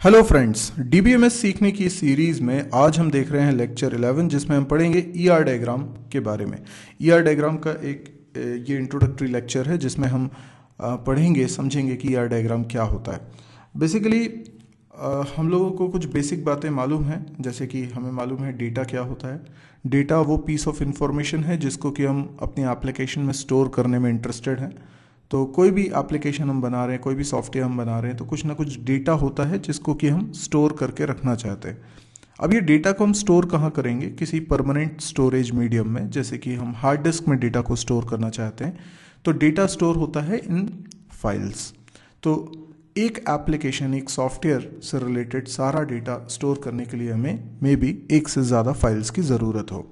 Hello friends DBMS सीखने की series में आज हम देख रहे हैं लेक्चर 11 जिसमें हम पढ़ेंगे ईआर डायग्राम के बारे में। ईआर डायग्राम का एक ये इंट्रोडक्टरी लेक्चर है, जिसमें हम पढ़ेंगे, समझेंगे कि ईआर डायग्राम क्या होता है। बेसिकली हम लोगों को कुछ बेसिक बातें मालूम हैं, जैसे कि हमें मालूम है डेटा क्या होता है। डेटा वो पीस ऑफ़ इंफॉर्मेशन है, जिसको कि हम अपनी एप्लीकेशन में स्टोर करने में इंटरेस्टेड हैं। तो कोई भी एप्लीकेशन हम बना रहे हैं, कोई भी सॉफ्टवेयर हम बना रहे हैं तो कुछ ना कुछ डेटा होता है जिसको कि हम स्टोर करके रखना चाहते हैं। अब ये डेटा को हम स्टोर कहाँ करेंगे? किसी परमानेंट स्टोरेज मीडियम में, जैसे कि हम हार्ड डिस्क में डेटा को स्टोर करना चाहते हैं। तो डेटा स्टोर होता है इन फाइल्स तो एक एप्लीकेशन एक सॉफ्टवेयर से रिलेटेड सारा डेटा स्टोर करने के लिए हमें मे बी एक से ज़्यादा फाइल्स की ज़रूरत हो।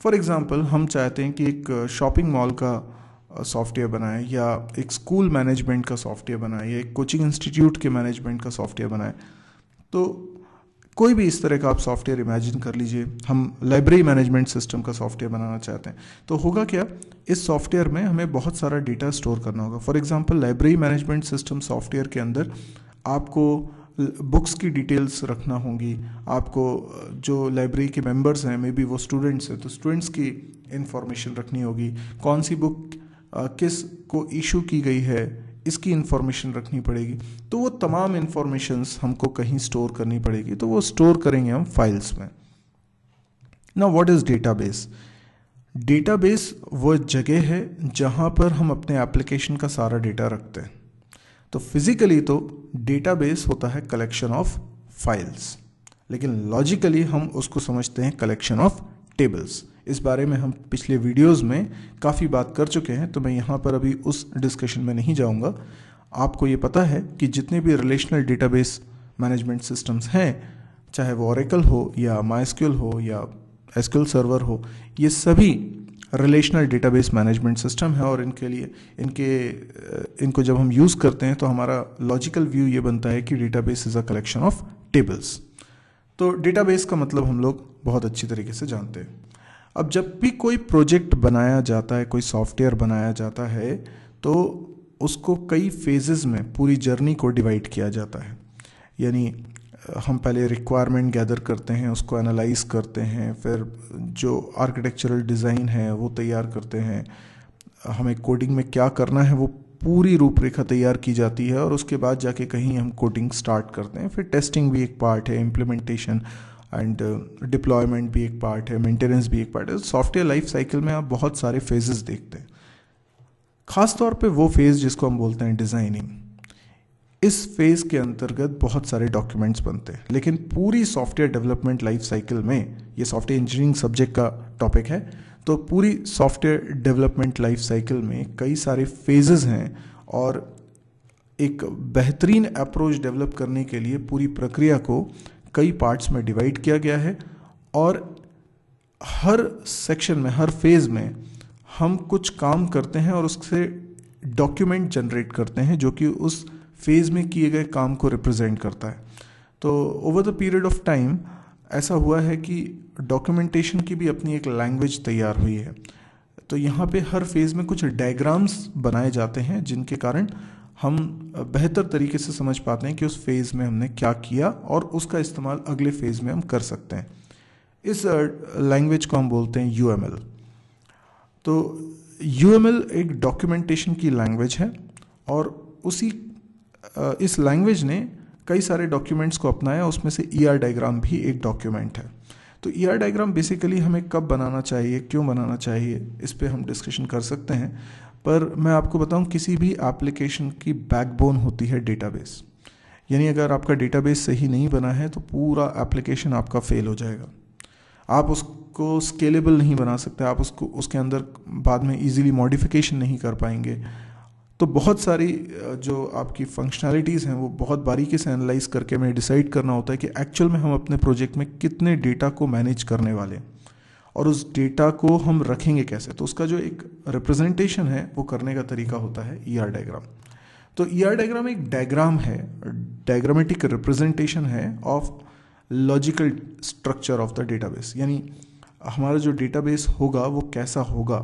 फॉर एग्ज़ाम्पल हम चाहते हैं कि एक शॉपिंग मॉल का सॉफ्टवेयर बनाए, या एक स्कूल मैनेजमेंट का सॉफ्टवेयर बनाए, या एक कोचिंग इंस्टीट्यूट के मैनेजमेंट का सॉफ्टवेयर बनाए। तो कोई भी इस तरह का आप सॉफ्टवेयर इमेजिन कर लीजिए, हम लाइब्रेरी मैनेजमेंट सिस्टम का सॉफ्टवेयर बनाना चाहते हैं। तो होगा क्या, इस सॉफ्टवेयर में हमें बहुत सारा डेटा स्टोर करना होगा। For example, library management system software के अंदर आपको बुक्स की डिटेल्स रखना होंगी, आपको जो लाइब्रेरी के मेंबर्स हैं मे बी वो स्टूडेंट्स हैं तो स्टूडेंट्स की इंफॉर्मेशन रखनी होगी। कौन सी बुक किस को इशू की गई है, इसकी इंफॉर्मेशन रखनी पड़ेगी। तो वो तमाम इंफॉर्मेशंस हमको कहीं स्टोर करनी पड़ेगी। तो वो स्टोर करेंगे हम फाइल्स में। ना व्हाट इज़ डेटाबेस डेटाबेस वो जगह है जहाँ पर हम अपने एप्लीकेशन का सारा डेटा रखते हैं। तो फिजिकली तो डेटाबेस होता है कलेक्शन ऑफ़ फाइल्स लेकिन लॉजिकली हम उसको समझते हैं कलेक्शन ऑफ़ टेबल्स इस बारे में हम पिछले वीडियोस में काफ़ी बात कर चुके हैं तो मैं यहाँ पर अभी उस डिस्कशन में नहीं जाऊँगा। आपको ये पता है कि जितने भी रिलेशनल डेटाबेस मैनेजमेंट सिस्टम्स हैं, चाहे वो ओरेकल हो या माइस्क्यूल हो या एसक्यूल सर्वर हो, ये सभी रिलेशनल डेटाबेस मैनेजमेंट सिस्टम है और इनके लिए, इनके, इनको जब हम यूज़ करते हैं तो हमारा लॉजिकल व्यू ये बनता है कि database is a collection of tables तो डेटाबेस का मतलब हम लोग बहुत अच्छी तरीके से जानते हैं। अब जब भी कोई प्रोजेक्ट बनाया जाता है, कोई सॉफ्टवेयर बनाया जाता है तो उसको कई फेजेस में पूरी जर्नी को डिवाइड किया जाता है। यानी, हम पहले रिक्वायरमेंट गैदर करते हैं, उसको एनालाइज करते हैं, फिर जो आर्किटेक्चरल डिज़ाइन है, वो तैयार करते हैं। हमें कोडिंग में क्या करना है, वो पूरी रूपरेखा तैयार की जाती है और उसके बाद जाके कहीं हम कोडिंग स्टार्ट करते हैं। फिर टेस्टिंग भी एक पार्ट है इम्प्लीमेंटेशन एंड डिप्लॉयमेंट भी एक पार्ट है मेंटेनेंस भी एक पार्ट है। सॉफ्टवेयर लाइफ साइकिल में आप बहुत सारे फेजेस देखते हैं। खास तौर पे वो फ़ेज़ जिसको हम बोलते हैं डिज़ाइनिंग इस फ़ेज़ के अंतर्गत बहुत सारे डॉक्यूमेंट्स बनते हैं। लेकिन पूरी सॉफ्टवेयर डेवलपमेंट लाइफ साइकिल में ये सॉफ्टवेयर इंजीनियरिंग सब्जेक्ट का टॉपिक है तो पूरी सॉफ्टवेयर डेवलपमेंट लाइफ साइकिल में कई सारे फेजेस हैं और एक बेहतरीन अप्रोच डेवलप करने के लिए पूरी प्रक्रिया को कई पार्ट्स में डिवाइड किया गया है और हर सेक्शन में, हर फ़ेज़ में हम कुछ काम करते हैं और उससे डॉक्यूमेंट जनरेट करते हैं जो कि उस फ़ेज़ में किए गए काम को रिप्रेजेंट करता है। तो over the period of time ऐसा हुआ है कि डॉक्यूमेंटेशन की भी अपनी एक लैंग्वेज तैयार हुई है। तो यहाँ पे हर फ़ेज़ में कुछ डायग्राम्स बनाए जाते हैं जिनके कारण हम बेहतर तरीके से समझ पाते हैं कि उस फ़ेज़ में हमने क्या किया और उसका इस्तेमाल अगले फ़ेज़ में हम कर सकते हैं। इस लैंग्वेज को हम बोलते हैं यूएमएल तो यूएमएल एक डॉक्यूमेंटेशन की लैंग्वेज है और उसी इस लैंग्वेज ने कई सारे डॉक्यूमेंट्स को अपनाया उसमें से ई आर डायग्राम भी एक डॉक्यूमेंट है। तो ई आर डायग्राम बेसिकली हमें कब बनाना चाहिए, क्यों बनाना चाहिए, इस पर हम डिस्कशन कर सकते हैं। पर मैं आपको बताऊँ, किसी भी एप्लीकेशन की बैकबोन होती है डेटाबेस यानी अगर आपका डेटाबेस सही नहीं बना है तो पूरा एप्लीकेशन आपका फेल हो जाएगा। आप उसको स्केलेबल नहीं बना सकते, आप उसको, उसके अंदर बाद में इजीली मॉडिफिकेशन नहीं कर पाएँगे। तो बहुत सारी जो आपकी फंक्शनैलिटीज़ हैं, वो बहुत बारीकी से एनालाइज करके हमें डिसाइड करना होता है कि एक्चुअल में हम अपने प्रोजेक्ट में कितने डेटा को मैनेज करने वाले हैं। और उस डेटा को हम रखेंगे कैसे? तो उसका जो एक रिप्रेजेंटेशन है, वो करने का तरीका होता है ई आर डायग्राम तो ई आर डायग्राम एक डायग्राम है डायग्रामेटिक रिप्रेजेंटेशन है of logical structure of the database यानी हमारा जो डेटाबेस होगा, वो कैसा होगा?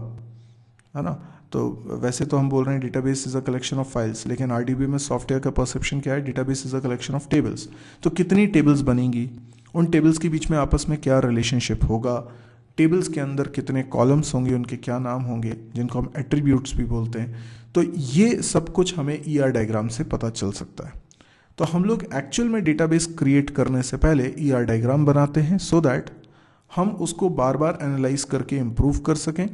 है ना? तो वैसे तो हम बोल रहे हैं database is a collection of files लेकिन आरडीबी में सॉफ्टवेयर का परसेप्शन क्या है? Database is a collection of tables तो कितनी टेबल्स बनेंगी? उन टेबल्स के बीच में आपस में क्या रिलेशनशिप होगा? टेबल्स के अंदर कितने कॉलम्स होंगे, उनके क्या नाम होंगे, जिनको हम एट्रीब्यूट्स भी बोलते हैं तो ये सब कुछ हमें ई आर डायग्राम से पता चल सकता है। तो हम लोग एक्चुअल में डेटाबेस क्रिएट करने से पहले ई आर डायग्राम बनाते हैं सो so दैट हम उसको बार बार एनालाइज करके इम्प्रूव कर सकें।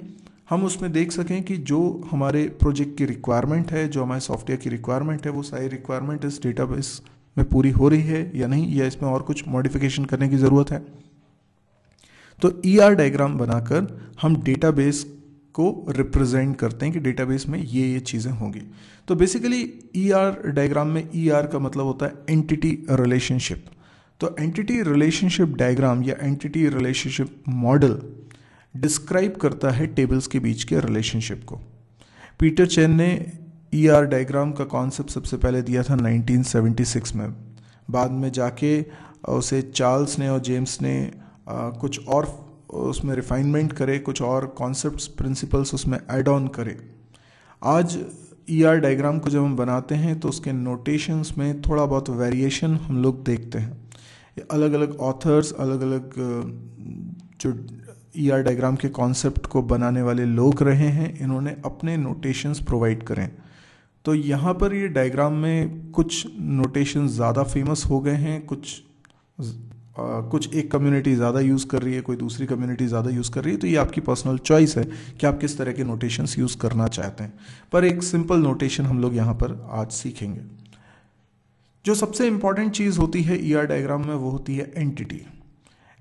हम उसमें देख सकें कि जो हमारे प्रोजेक्ट की रिक्वायरमेंट है, जो हमारे सॉफ्टवेयर की रिक्वायरमेंट है, वो सारी रिक्वायरमेंट इस डेटाबेस में पूरी हो रही है या नहीं, या इसमें और कुछ मॉडिफिकेशन करने की ज़रूरत है। तो ई आर डायग्राम बनाकर हम डेटाबेस को रिप्रेजेंट करते हैं कि डेटाबेस में ये ये चीज़ें होंगी। तो बेसिकली ई आर डायग्राम में ई आर का मतलब होता है एंटिटी रिलेशनशिप तो एंटिटी रिलेशनशिप डायग्राम या एंटिटी रिलेशनशिप मॉडल डिस्क्राइब करता है टेबल्स के बीच के रिलेशनशिप को। पीटर चैन ने ई आर डायग्राम का कॉन्सेप्ट सबसे पहले दिया था 1976 में। बाद में जाके उसे चार्ल्स ने और जेम्स ने कुछ और उसमें रिफाइनमेंट करे, कुछ और कॉन्सेप्ट्स प्रिंसिपल्स उसमें ऐड ऑन करे। आज ई आर डायग्राम को जब हम बनाते हैं तो उसके नोटेशंस में थोड़ा बहुत वेरिएशन हम लोग देखते हैं। अलग अलग ऑथर्स अलग अलग जो ई आर डायग्राम के कॉन्सेप्ट को बनाने वाले लोग रहे हैं, इन्होंने अपने नोटेशंस प्रोवाइड करें। तो यहाँ पर ये डायग्राम में कुछ नोटेशन ज़्यादा फ़ेमस हो गए हैं, कुछ कुछ एक कम्युनिटी ज़्यादा यूज़ कर रही है, कोई दूसरी कम्युनिटी ज़्यादा यूज़ कर रही है तो ये आपकी पर्सनल चॉइस है कि आप किस तरह के नोटेशंस यूज़ करना चाहते हैं। पर एक सिंपल नोटेशन हम लोग यहाँ पर आज सीखेंगे। जो सबसे इंपॉर्टेंट चीज़ होती है ई आर डायग्राम में, वो होती है एंटिटी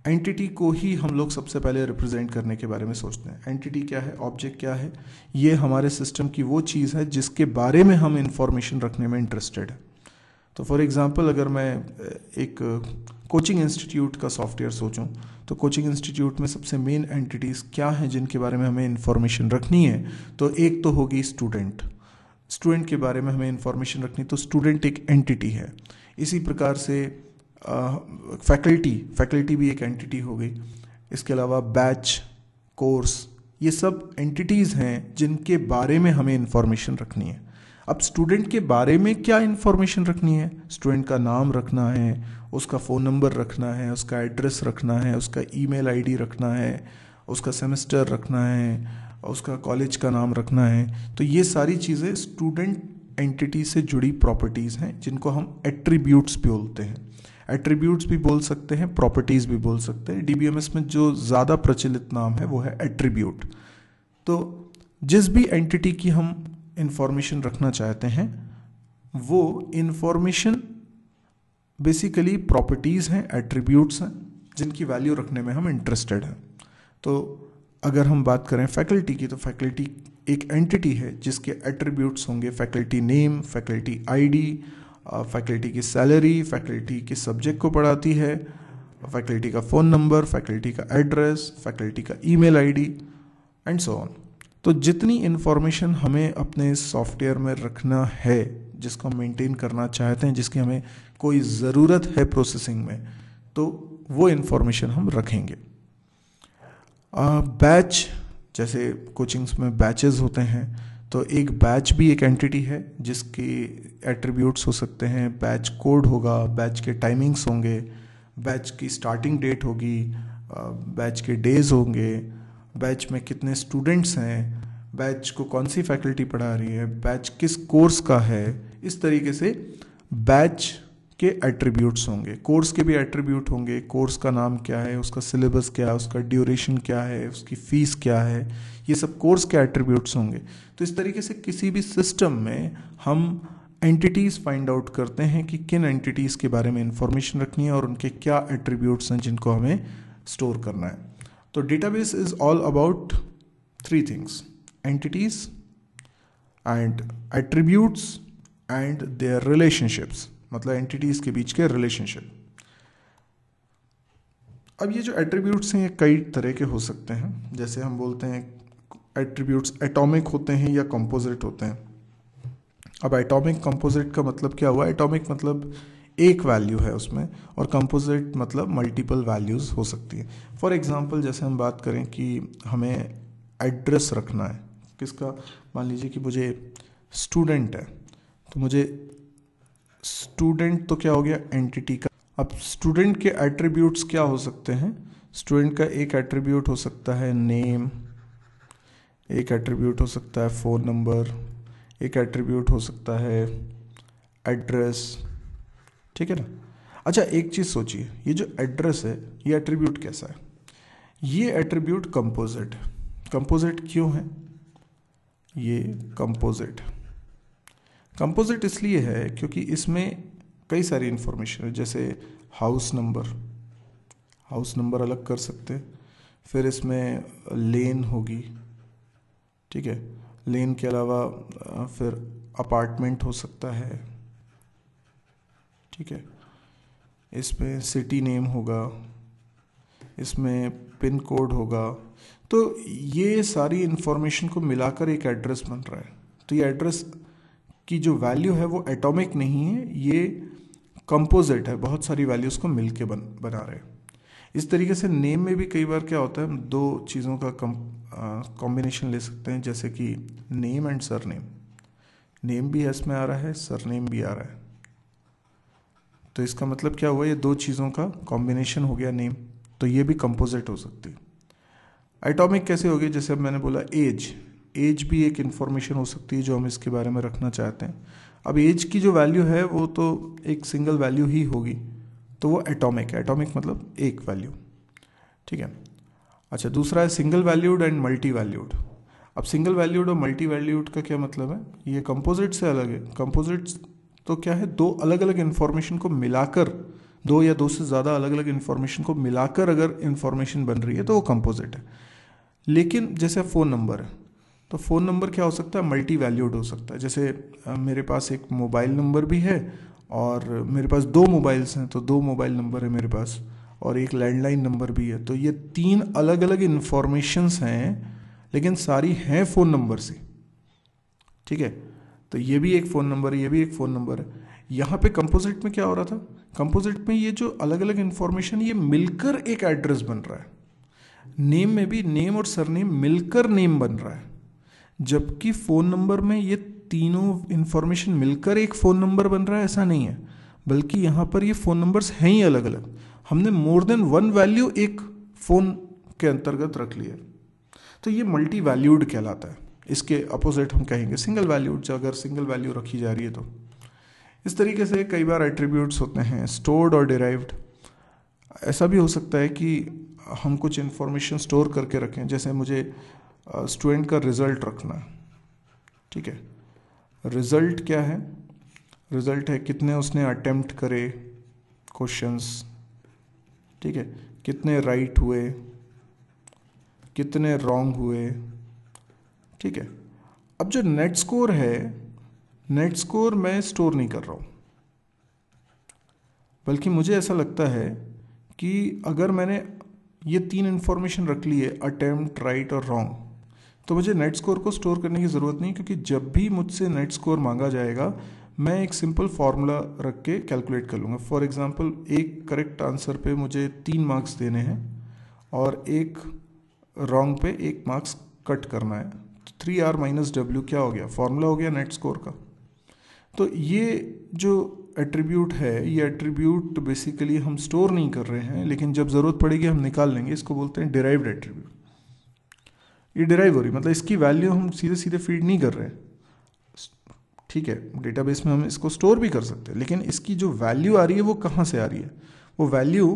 एंटिटी को ही हम लोग सबसे पहले रिप्रेजेंट करने के बारे में सोचते हैं। एंटिटी क्या है? ऑब्जेक्ट क्या है? ये हमारे सिस्टम की वो चीज़ है जिसके बारे में हम इंफॉर्मेशन रखने में इंटरेस्टेड है। तो फॉर एग्ज़ाम्पल अगर मैं एक कोचिंग इंस्टीट्यूट का सॉफ्टवेयर सोचूं तो कोचिंग इंस्टीट्यूट में सबसे मेन एंटिटीज़ क्या हैं जिनके बारे में हमें इंफॉर्मेशन रखनी है? तो एक तो होगी स्टूडेंट स्टूडेंट के बारे में हमें इंफॉर्मेशन रखनी तो स्टूडेंट एक एंटिटी है। इसी प्रकार से फैकल्टी फैकल्टी भी एक एंटिटी हो गई। इसके अलावा बैच कोर्स ये सब एंटिटीज़ हैं जिनके बारे में हमें इंफॉर्मेशन रखनी है। अब स्टूडेंट के बारे में क्या इंफॉर्मेशन रखनी है? स्टूडेंट का नाम रखना है, उसका फ़ोन नंबर रखना है, उसका एड्रेस रखना है, उसका ईमेल आईडी रखना है, उसका सेमेस्टर रखना है, उसका कॉलेज का नाम रखना है। तो ये सारी चीज़ें स्टूडेंट एंटिटी से जुड़ी प्रॉपर्टीज़ हैं, जिनको हम एट्रीब्यूट्स बोलते हैं। एट्रीब्यूट्स भी बोल सकते हैं प्रॉपर्टीज़ भी बोल सकते हैं। डीबीएमएस में जो ज़्यादा प्रचलित नाम है, वो है एट्रीब्यूट तो जिस भी एंटिटी की हम इंफॉर्मेशन रखना चाहते हैं, वो इंफॉर्मेशन बेसिकली प्रॉपर्टीज़ हैं एट्रीब्यूट्स हैं, जिनकी वैल्यू रखने में हम इंटरेस्टेड हैं। तो अगर हम बात करें फैकल्टी की तो फैकल्टी एक एंटिटी है, जिसके एट्रीब्यूट्स होंगे faculty name faculty ID faculty की सैलरी फैकल्टी के सब्जेक्ट को पढ़ाती है फैकल्टी का फ़ोन नंबर फैकल्टी का एड्रेस फैकल्टी का email ID and so on तो जितनी इन्फॉर्मेशन हमें अपने सॉफ्टवेयर में रखना है, जिसको मेंटेन करना चाहते हैं, जिसकी हमें कोई ज़रूरत है प्रोसेसिंग में तो वो इन्फॉर्मेशन हम रखेंगे। बैच जैसे कोचिंग्स में बैचेस होते हैं तो एक बैच भी एक एंटिटी है, जिसके एट्रीब्यूट्स हो सकते हैं बैच कोड होगा बैच के टाइमिंग्स होंगे बैच की स्टार्टिंग डेट होगी बैच के डेज़ होंगे बैच में कितने स्टूडेंट्स हैं, बैच को कौन सी फैकल्टी पढ़ा रही है, बैच किस कोर्स का है, इस तरीके से बैच के एट्रीब्यूट्स होंगे। कोर्स के भी एट्रीब्यूट होंगे कोर्स का नाम क्या है, उसका सिलेबस क्या है, उसका ड्यूरेशन क्या है, उसकी फ़ीस क्या है, ये सब कोर्स के एट्रीब्यूट्स होंगे। तो इस तरीके से किसी भी सिस्टम में हम एंटिटीज़ फाइंड आउट करते हैं कि किन एंटिटीज़ के बारे में इंफॉर्मेशन रखनी है और उनके क्या एट्रीब्यूट्स हैं जिनको हमें स्टोर करना है। तो database is all about three things entities and attributes and their relationships मतलब एंटिटीज़ के बीच के रिलेशनशिप अब ये जो एट्रीब्यूट्स हैं, ये कई तरह के हो सकते हैं। जैसे हम बोलते हैं एट्रीब्यूट्स एटॉमिक होते हैं या कंपोजिट होते हैं। अब एटॉमिक कंपोजिट का मतलब क्या हुआ? एटॉमिक मतलब एक वैल्यू है उसमें और कंपोजिट मतलब मल्टीपल वैल्यूज़ हो सकती है। फॉर एग्जांपल जैसे हम बात करें कि हमें एड्रेस रखना है, किसका? मान लीजिए कि मुझे स्टूडेंट है तो मुझे स्टूडेंट तो क्या हो गया? एंटिटी का। अब स्टूडेंट के एट्रीब्यूट्स क्या हो सकते हैं? स्टूडेंट का एक एट्रीब्यूट हो सकता है नेम एक एट्रीब्यूट हो सकता है फ़ोन नंबर एक एट्रीब्यूट हो सकता है एड्रेस ठीक है ना? अच्छा एक चीज़ सोचिए, ये जो एड्रेस है, ये एट्रीब्यूट कैसा है? ये एट्रीब्यूट कंपोजिट कंपोजिट क्यों है? ये कंपोजिट कंपोजिट इसलिए है क्योंकि इसमें कई सारी इंफॉर्मेशन है, जैसे हाउस नंबर हाउस नंबर अलग कर सकते हैं। फिर इसमें लेन होगी। ठीक है? लेन के अलावा फिर अपार्टमेंट हो सकता है। ठीक है? इसमें सिटी नेम होगा, इसमें पिन कोड होगा। तो ये सारी इन्फॉर्मेशन को मिलाकर एक एड्रेस बन रहा है। तो ये एड्रेस की जो वैल्यू है वो एटॉमिक नहीं है, ये कंपोजिट है। बहुत सारी वैल्यूज़ को मिल के बन, बना रहे हैं। इस तरीके से नेम में भी कई बार क्या होता है, हम दो चीज़ों का कॉम्बिनेशन ले सकते हैं। जैसे कि name and surname name भी एस में आ रहा है सर नेम भी आ रहा है। तो इसका मतलब क्या हुआ? ये दो चीज़ों का कॉम्बिनेशन हो गया नेम तो ये भी कंपोजिट हो सकती है। एटॉमिक कैसे हो होगी? जैसे अब मैंने बोला एज एज भी एक इन्फॉर्मेशन हो सकती है जो हम इसके बारे में रखना चाहते हैं। अब एज की जो वैल्यू है, वो तो एक सिंगल वैल्यू ही होगी तो वो एटॉमिक है। एटॉमिक मतलब एक वैल्यू ठीक है? अच्छा दूसरा है single valued and multi valued अब सिंगल वैल्यूड और मल्टी वैल्यूड का क्या मतलब है? ये कंपोजिट से अलग है। कंपोजिट तो क्या है? दो अलग अलग इन्फॉर्मेशन को मिलाकर, दो या दो से ज़्यादा अलग अलग इन्फॉर्मेशन को मिलाकर अगर इन्फॉर्मेशन बन रही है तो वो कंपोजिट है। लेकिन जैसे फ़ोन नंबर है तो फ़ोन नंबर क्या हो सकता है? मल्टी वैल्यूड हो सकता है। जैसे मेरे पास एक मोबाइल नंबर भी है और मेरे पास दो मोबाइल्स हैं तो दो मोबाइल नंबर है मेरे पास और एक लैंडलाइन नंबर भी है। तो ये तीन अलग अलग इन्फॉर्मेशंस हैं, लेकिन सारी हैं फ़ोन नंबर से। ठीक है? तो ये भी एक फ़ोन नंबर है, ये भी एक फ़ोन नंबर है। यहाँ पे कंपोजिट में क्या हो रहा था? कंपोजिट में ये जो अलग अलग इन्फॉर्मेशन ये मिलकर एक एड्रेस बन रहा है। नेम में भी नेम और सरनेम मिलकर नेम बन रहा है। जबकि फ़ोन नंबर में ये तीनों इन्फॉर्मेशन मिलकर एक फ़ोन नंबर बन रहा है, ऐसा नहीं है। बल्कि यहाँ पर ये फ़ोन नंबर्स हैं ही अलग अलग हमने मोर देन वन वैल्यू एक फ़ोन के अंतर्गत रख लिया तो ये मल्टी वैल्यूड कहलाता है। इसके अपोजिट हम कहेंगे। सिंगल वैल्यूड अगर सिंगल वैल्यू रखी जा रही है तो। इस तरीके से कई बार एट्रीब्यूट्स होते हैं स्टोर्ड और डिराइव्ड ऐसा भी हो सकता है कि हम कुछ इन्फॉर्मेशन स्टोर करके रखें, जैसे मुझे स्टूडेंट का रिज़ल्ट रखना ठीक है? रिज़ल्ट क्या है? रिज़ल्ट है कितने उसने अटेम्प्ट करे क्वेश्चंस ठीक है? कितने राइट हुए? कितने रॉन्ग हुए? ठीक है। अब जो नेट स्कोर है नेट स्कोर मैं स्टोर नहीं कर रहा हूँ। बल्कि मुझे ऐसा लगता है कि अगर मैंने ये तीन इन्फॉर्मेशन रख ली है अटेम्प्ट राइट और रॉन्ग तो मुझे नेट स्कोर को स्टोर करने की ज़रूरत नहीं, क्योंकि जब भी मुझसे नेट स्कोर मांगा जाएगा, मैं एक सिंपल फार्मूला रख के कैलकुलेट कर लूँगा। फॉर एग्ज़ाम्पल एक करेक्ट आंसर पे मुझे तीन मार्क्स देने हैं और एक रॉन्ग पे एक मार्क्स कट करना है। थ्री आर माइनस डब्ल्यू क्या हो गया? फॉर्मूला हो गया नेट स्कोर का। तो ये जो एट्रीब्यूट है, ये एट्रीब्यूट बेसिकली हम स्टोर नहीं कर रहे हैं, लेकिन जब ज़रूरत पड़ेगी हम निकाल लेंगे, इसको बोलते हैं डिराइव्ड एट्रीब्यूट ये डिराइव हो रही मतलब इसकी वैल्यू हम सीधे सीधे फ़ीड नहीं कर रहे ठीक है डेटाबेस में हम इसको स्टोर भी कर सकते हैं, लेकिन इसकी जो वैल्यू आ रही है वो कहाँ से आ रही है? वो वैल्यू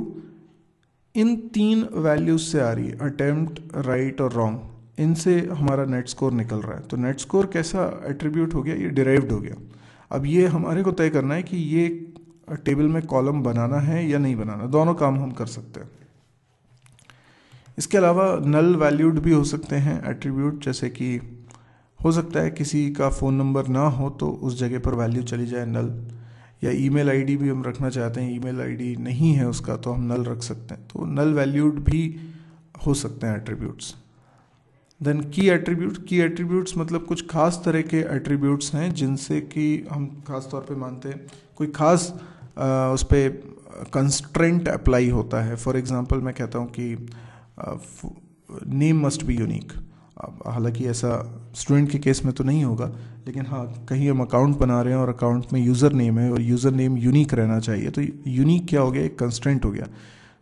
इन तीन वैल्यूज़ से आ रही है अटेम्प्ट राइट और रॉन्ग इनसे हमारा नेट स्कोर निकल रहा है। तो नेट स्कोर कैसा एट्रीब्यूट हो गया? ये डिराइव्ड हो गया। अब ये हमारे को तय करना है कि ये टेबल में कॉलम बनाना है या नहीं बनाना। दोनों काम हम कर सकते हैं। इसके अलावा नल वैल्यूड भी हो सकते हैं एट्रीब्यूट जैसे कि हो सकता है किसी का फ़ोन नंबर ना हो तो उस जगह पर वैल्यू चली जाए नल या ईमेल आईडी भी हम रखना चाहते हैं ईमेल आईडी नहीं है उसका तो हम नल रख सकते हैं। तो नल वैल्यूड भी हो सकते हैं attributes then key attribute key attributes मतलब कुछ खास तरह के एट्रीब्यूट्स हैं जिनसे कि हम खास तौर पे मानते हैं। कोई खास आ, उस पर कंस्ट्रेंट अप्लाई होता है। फॉर एग्जांपल मैं कहता हूँ कि नेम मस्ट बी यूनिक हालाँकि ऐसा स्टूडेंट के केस में तो नहीं होगा लेकिन हाँ कहीं हम अकाउंट बना रहे हैं और अकाउंट में यूज़र नेम है और यूज़र नेम यूनिक रहना चाहिए तो यूनिक क्या हो गया? एक कंस्टेंट हो गया।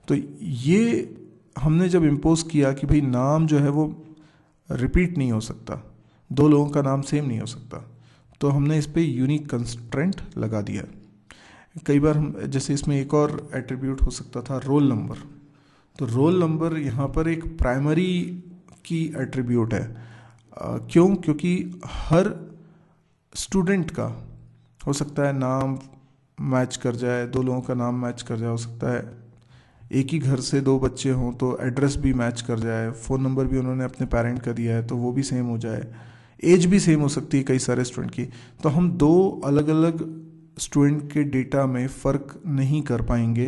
तो ये हमने जब इम्पोज किया कि भाई नाम जो है वो रिपीट नहीं हो सकता। दो लोगों का नाम सेम नहीं हो सकता। तो हमने इस पर यूनिक कंस्ट्रेंट लगा दिया। कई बार हम, जैसे इसमें एक और एट्रीब्यूट हो सकता था रोल नंबर तो रोल नंबर यहाँ पर एक प्राइमरी की एट्रीब्यूट है। क्यों? क्योंकि हर स्टूडेंट का हो सकता है नाम मैच कर जाए, दो लोगों का नाम मैच कर जाए, हो सकता है एक ही घर से दो बच्चे हों तो एड्रेस भी मैच कर जाए फ़ोन नंबर भी उन्होंने अपने पेरेंट का दिया है तो वो भी सेम हो जाए। एज भी सेम हो सकती है कई सारे स्टूडेंट की। तो हम दो अलग अलग स्टूडेंट के डेटा में फ़र्क नहीं कर पाएँगे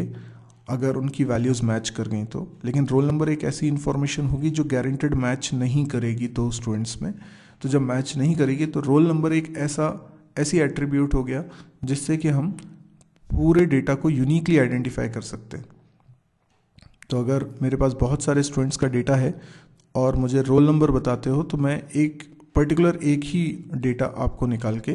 अगर उनकी वैल्यूज़ मैच कर गई तो। लेकिन रोल नंबर एक ऐसी इन्फॉर्मेशन होगी जो गारंटेड मैच नहीं करेगी दो स्टूडेंट्स में। तो जब मैच नहीं करेगी तो रोल नंबर एक ऐसा, ऐसी एट्रीब्यूट हो गया जिससे कि हम पूरे डेटा को यूनिकली आइडेंटिफाई कर सकते हैं। तो अगर मेरे पास बहुत सारे स्टूडेंट्स का डेटा है और मुझे रोल नंबर बताते हो तो मैं एक पर्टिकुलर एक ही डेटा आपको निकाल के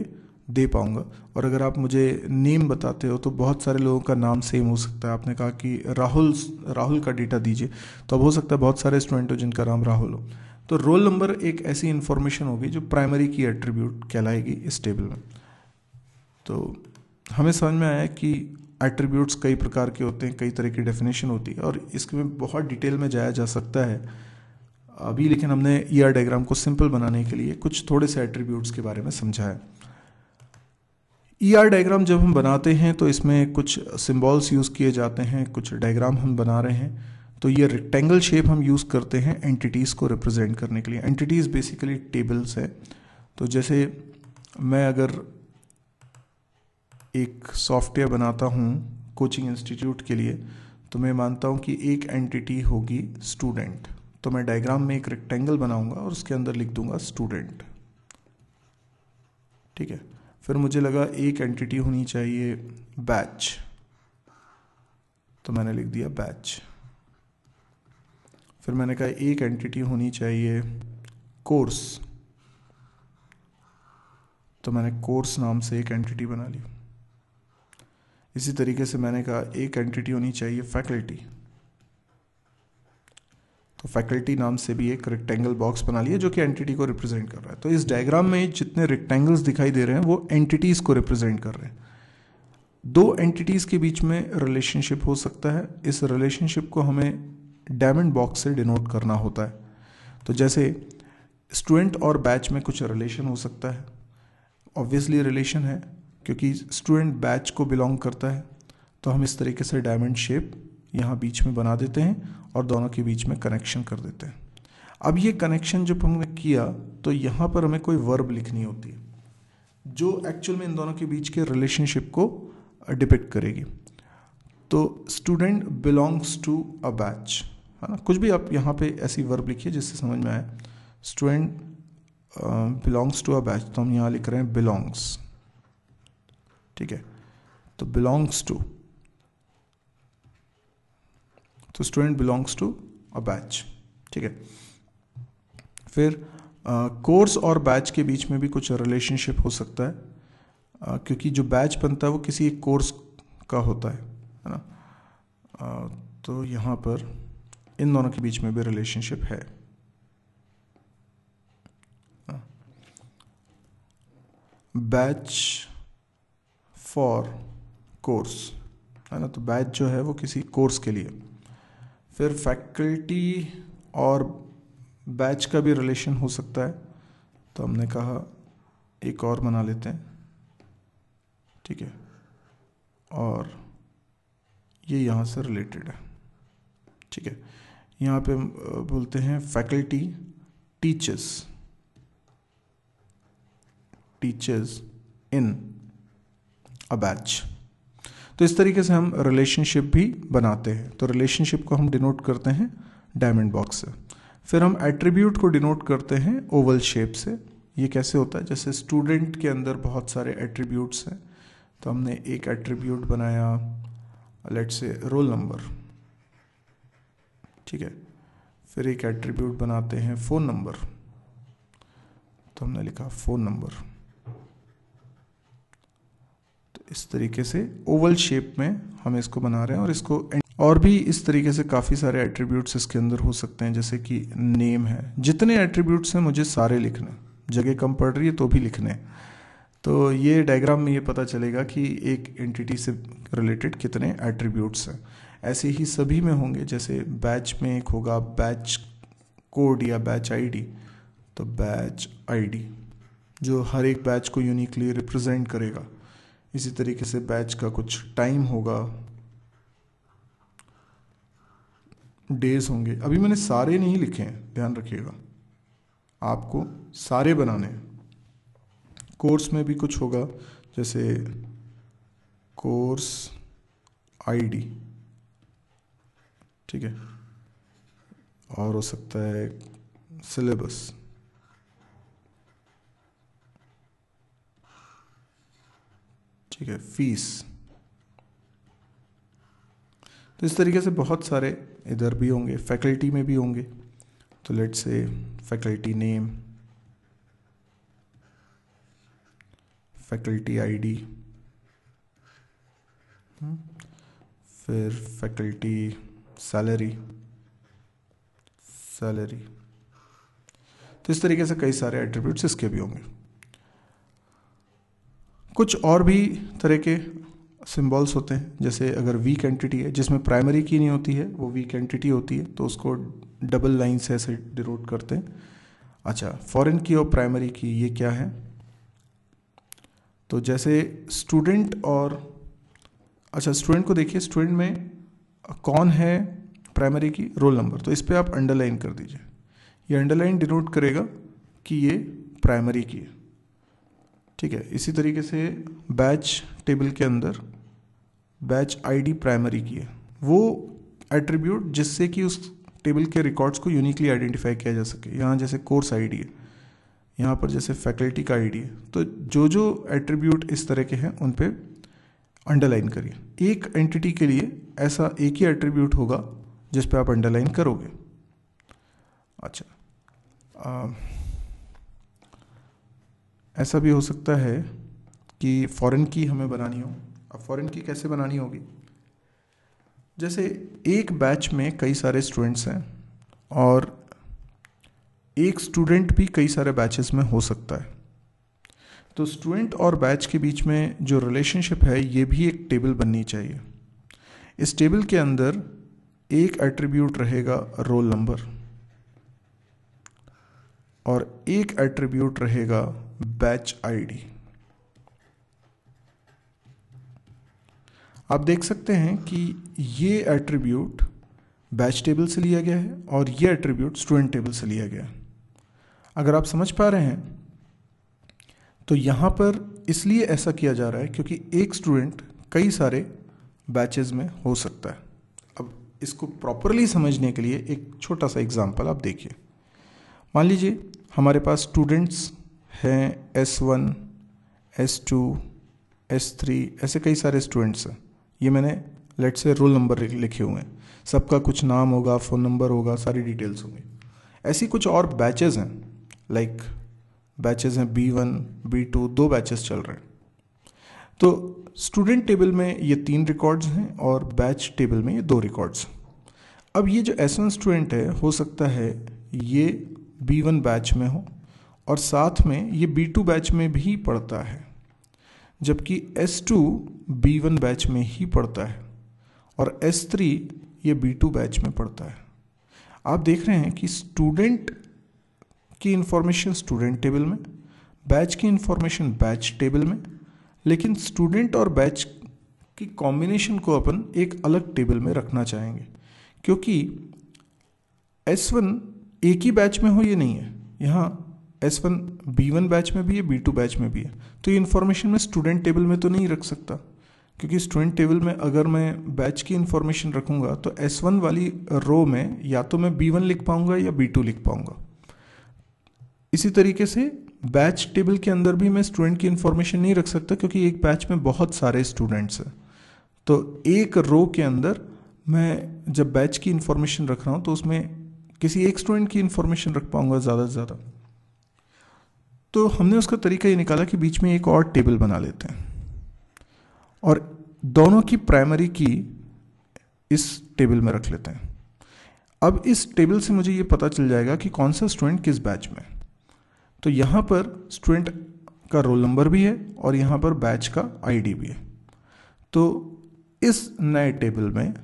दे पाऊँगा। और अगर आप मुझे नेम बताते हो तो बहुत सारे लोगों का नाम सेम हो सकता है। आपने कहा कि राहुल राहुल का डेटा दीजिए। तो अब हो सकता है बहुत सारे स्टूडेंट हो जिनका नाम राहुल हो। तो रोल नंबर एक ऐसी इन्फॉर्मेशन होगी जो प्राइमरी की एट्रीब्यूट कहलाएगी इस टेबल में। तो हमें समझ में आया कि एट्रीब्यूट्स कई प्रकार के होते हैं, कई तरह की डेफिनेशन होती है और इसमें बहुत डिटेल में जाया जा सकता है। अभी लेकिन हमने ई आर डायग्राम को सिंपल बनाने के लिए कुछ थोड़े से एट्रीब्यूट्स के बारे में समझा है। ई आर डायग्राम जब हम बनाते हैं तो इसमें कुछ सिम्बॉल्स यूज़ किए जाते हैं, कुछ डायग्राम हम बना रहे हैं। तो ये रेक्टेंगल शेप हम यूज़ करते हैं एंटिटीज़ को रिप्रेजेंट करने के लिए। एंटिटीज़ बेसिकली टेबल्स है। तो जैसे मैं अगर एक सॉफ्टवेयर बनाता हूँ कोचिंग इंस्टीट्यूट के लिए तो मैं मानता हूँ कि एक एंटिटी होगी स्टूडेंट तो मैं डायग्राम में एक रेक्टेंगल बनाऊँगा और उसके अंदर लिख दूँगा स्टूडेंट ठीक है? फिर मुझे लगा एक एंटिटी होनी चाहिए बैच तो मैंने लिख दिया बैच फिर मैंने कहा एक एंटिटी होनी चाहिए कोर्स तो मैंने कोर्स नाम से एक एंटिटी बना ली. इसी तरीके से मैंने कहा, एक एंटिटी होनी चाहिए फैकल्टी तो फैकल्टी नाम से भी एक रेक्टेंगल बॉक्स बना लिया जो कि एंटिटी को रिप्रेजेंट कर रहा है। तो इस डायग्राम में जितने रेक्टेंगल्स दिखाई दे रहे हैं, वो एंटिटीज़ को रिप्रेजेंट कर रहे हैं। दो एंटिटीज़ के बीच में रिलेशनशिप हो सकता है। इस रिलेशनशिप को हमें डायमंड बॉक्स से डिनोट करना होता है। तो जैसे स्टूडेंट और बैच में कुछ रिलेशन हो सकता है। ऑब्वियसली रिलेशन है। क्योंकि स्टूडेंट बैच को बिलोंग करता है तो हम इस तरीके से डायमंड शेप यहाँ बीच में बना देते हैं और दोनों के बीच में कनेक्शन कर देते हैं। अब ये कनेक्शन जब हमने किया तो यहाँ पर हमें कोई वर्ब लिखनी होती है, जो एक्चुअल में इन दोनों के बीच के रिलेशनशिप को डिपेक्ट करेगी। तो student belongs to a batch है ना? कुछ भी आप यहाँ पे ऐसी वर्ब लिखिए जिससे समझ में आए। Student belongs to a batch तो हम यहाँ लिख रहे हैं बिलोंग्स ठीक है? तो बिलोंग्स टू तो student belongs to a batch ठीक है? फिर कोर्स और बैच के बीच में भी कुछ रिलेशनशिप हो सकता है। uh, क्योंकि जो बैच बनता है वो किसी एक कोर्स का होता है है ना? uh, तो यहाँ पर इन दोनों के बीच में भी रिलेशनशिप है। बैच फॉर कोर्स है ना? तो बैच जो है वो किसी कोर्स के लिए। फिर फैकल्टी और बैच का भी रिलेशन हो सकता है। तो हमने कहा, एक और बना लेते हैं। ठीक है? और ये यहाँ से रिलेटेड है। ठीक है? यहाँ पे बोलते हैं faculty teachers teachers in a batch तो इस तरीके से हम रिलेशनशिप भी बनाते हैं। तो रिलेशनशिप को हम डिनोट करते हैं डायमंड बॉक्स से। फिर हम एट्रीब्यूट को डिनोट करते हैं ओवल शेप से। ये कैसे होता है? जैसे स्टूडेंट के अंदर बहुत सारे एट्रीब्यूट्स हैं। तो हमने एक एट्रीब्यूट बनाया लेट से रोल नंबर ठीक है? फिर एक एट्रीब्यूट बनाते हैं फ़ोन नंबर तो हमने लिखा फ़ोन नंबर तो इस तरीके से ओवल शेप में हम इसको बना रहे हैं और इसको और भी इस तरीके से काफ़ी सारे एट्रीब्यूट्स इसके अंदर हो सकते हैं, जैसे कि नेम है। जितने एट्रीब्यूट्स हैं मुझे सारे लिखने जगह कम पड़ रही है तो भी लिखने तो ये डायग्राम में ये पता चलेगा कि एक एंटिटी से रिलेटेड कितने एट्रीब्यूट्स हैं। ऐसे ही सभी में होंगे, जैसे बैच में एक होगा बैच कोड या बैच आईडी तो बैच आईडी जो हर एक बैच को यूनिकली रिप्रेजेंट करेगा। इसी तरीके से बैच का कुछ टाइम होगा। डेज़ होंगे। अभी मैंने सारे नहीं लिखे हैं, ध्यान रखिएगा। आपको सारे बनाने हैं। कोर्स में भी कुछ होगा, जैसे कोर्स आईडी। ठीक है? और हो सकता है सिलेबस। ठीक है फ़ीस तो इस तरीके से बहुत सारे इधर भी होंगे फैकल्टी में भी होंगे. तो let's say faculty name faculty ID फिर फैकल्टी सैलरी सैलरी तो इस तरीके से कई सारे एट्रीब्यूट्स इसके भी होंगे. कुछ और भी तरह के सिंबल्स होते हैं, जैसे अगर वीक एंटिटी है, जिसमें प्राइमरी की नहीं होती है, वो वीक एंटिटी होती है तो उसको डबल लाइन से ऐसे डिनोट करते हैं। अच्छा फॉरेन की और प्राइमरी की ये क्या है? तो जैसे स्टूडेंट और अच्छा स्टूडेंट को देखिए स्टूडेंट में कौन है प्राइमरी की रोल नंबर तो इस पर आप अंडरलाइन कर दीजिए। ये अंडरलाइन डिनोट करेगा कि ये प्राइमरी की है। ठीक है इसी तरीके से बैच टेबल के अंदर बैच आईडी प्राइमरी की है। वो एट्रीब्यूट जिससे कि उस टेबल के रिकॉर्ड्स को यूनिकली आइडेंटिफाई किया जा सके। यहाँ जैसे कोर्स आईडी है यहाँ पर जैसे फैकल्टी का आईडी है। तो जो जो एट्रीब्यूट इस तरह के हैं उन पर अंडरलाइन करिए। एक एंटिटी के लिए ऐसा एक ही एट्रीब्यूट होगा जिस पर आप अंडरलाइन करोगे। अच्छा आ, ऐसा भी हो सकता है कि फॉरेन की हमें बनानी हो। अब फॉरेन की कैसे बनानी होगी? जैसे एक बैच में कई सारे स्टूडेंट्स हैं और एक स्टूडेंट भी कई सारे बैचेस में हो सकता है। तो स्टूडेंट और बैच के बीच में जो रिलेशनशिप है, ये भी एक टेबल बननी चाहिए। इस टेबल के अंदर एक एट्रीब्यूट रहेगा रोल नंबर और एक एट्रीब्यूट रहेगा बैच आईडी। आप देख सकते हैं कि ये एट्रीब्यूट बैच टेबल से लिया गया है और ये एट्रीब्यूट स्टूडेंट टेबल से लिया गया है। अगर आप समझ पा रहे हैं तो यहाँ पर इसलिए ऐसा किया जा रहा है क्योंकि एक स्टूडेंट कई सारे बैचेस में हो सकता है। अब इसको प्रॉपरली समझने के लिए एक छोटा सा एग्जांपल आप देखिए। मान लीजिए, हमारे पास स्टूडेंट्स हैं S one S two S three ऐसे कई सारे स्टूडेंट्स हैं। ये मैंने लेट से रोल नंबर लिखे हुए हैं। सबका कुछ नाम होगा फ़ोन नंबर होगा, सारी डिटेल्स होंगी। ऐसी कुछ और बैचेस हैं। लाइक बैचेस हैं बी वन बी टू दो बैचेस चल रहे हैं। तो स्टूडेंट टेबल में ये तीन रिकॉर्ड्स हैं और बैच टेबल में ये दो रिकॉर्ड्स अब ये जो एस वन स्टूडेंट है, हो सकता है ये बी वन बैच में हो और साथ में ये बी टू बैच में भी पढ़ता है, जबकि S two B one batch में ही पढ़ता है और एस थ्री ये बी टू बैच में पढ़ता है। आप देख रहे हैं कि स्टूडेंट की इंफॉर्मेशन स्टूडेंट टेबल में, बैच की इंफॉर्मेशन बैच टेबल में, लेकिन स्टूडेंट और बैच की कॉम्बिनेशन को अपन एक अलग टेबल में रखना चाहेंगे, क्योंकि एस वन एक ही बैच में हो ये नहीं है। यहाँ S one B one batch में भी है बी टू बैच में भी है। तो ये इन्फॉर्मेशन मैं स्टूडेंट टेबल में तो नहीं रख सकता। क्योंकि स्टूडेंट टेबल में अगर मैं बैच की इन्फॉर्मेशन रखूँगा तो एस वन वाली रो में या तो मैं बी वन लिख पाऊँगा या बी टू लिख पाऊँगा। इसी तरीके से बैच टेबल के अंदर भी मैं स्टूडेंट की इन्फॉर्मेशन नहीं रख सकता, क्योंकि एक बैच में बहुत सारे स्टूडेंट्स हैं। तो एक रो के अंदर मैं जब बैच की इन्फॉर्मेशन रख रहा हूँ तो उसमें किसी एक स्टूडेंट की इन्फॉर्मेशन रख पाऊँगा ज़्यादा से ज़्यादा। तो हमने उसका तरीका ये निकाला कि बीच में एक और टेबल बना लेते हैं। और दोनों की प्राइमरी की इस टेबल में रख लेते हैं। अब इस टेबल से मुझे ये पता चल जाएगा कि कौन सा स्टूडेंट किस बैच में तो यहाँ पर स्टूडेंट का रोल नंबर भी है और यहाँ पर बैच का आईडी भी है। तो इस नए टेबल में